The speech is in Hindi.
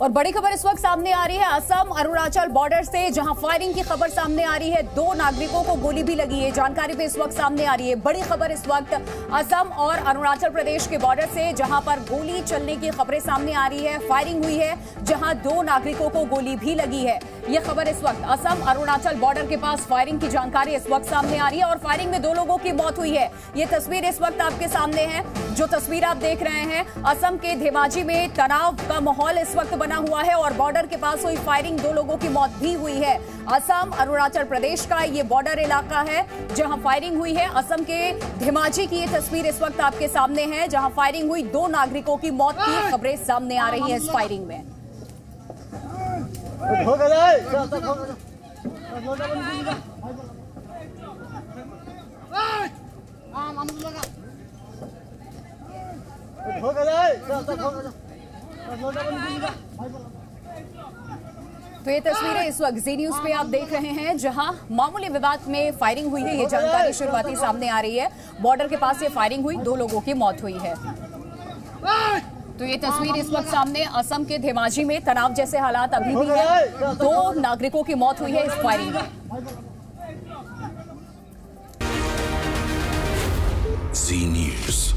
और बड़ी खबर इस वक्त सामने आ रही है। असम, अरुणाचल बॉर्डर से जहाँ फायरिंग की खबर सामने आ रही है, दो नागरिकों को गोली भी लगी है। जानकारी भी इस वक्त सामने आ रही है। बड़ी खबर इस वक्त असम और अरुणाचल प्रदेश के बॉर्डर से जहाँ पर गोली चलने की खबरें सामने आ रही है फायरिंग हुई है, जहाँ दो नागरिकों को गोली भी लगी है। यह खबर इस वक्त असम अरुणाचल बॉर्डर के पास फायरिंग की जानकारी इस वक्त सामने आ रही है और फायरिंग में दो लोगों की मौत हुई है। ये तस्वीर इस वक्त आपके सामने है। जो तस्वीर आप देख रहे हैं असम के धेमाजी में तनाव का माहौल इस वक्त बना हुआ है और बॉर्डर के पास हुई फायरिंग दो लोगों की मौत भी हुई है। असम अरुणाचल प्रदेश का ये बॉर्डर इलाका है जहाँ फायरिंग हुई है। असम के धेमाजी की ये तस्वीर इस वक्त आपके सामने है जहाँ फायरिंग हुई दो नागरिकों की मौत की खबरें सामने आ रही है इस फायरिंग में हो गया है चल चल हो गया हो गया है चल चल हो गया तो ये तस्वीरें इस वक्त जी न्यूज़ पे आप देख रहे हैं, जहाँ मामूली विवाद में फायरिंग हुई है, ये जानकारी शुरुआती सामने आ रही है। बॉर्डर के पास ये फायरिंग हुई, दो लोगों की मौत हुई है। तो ये तस्वीर इस वक्त सामने असम के धेमाजी में तनाव जैसे हालात अभी भी है दो नागरिकों की मौत हुई है इस फायरिंग में News.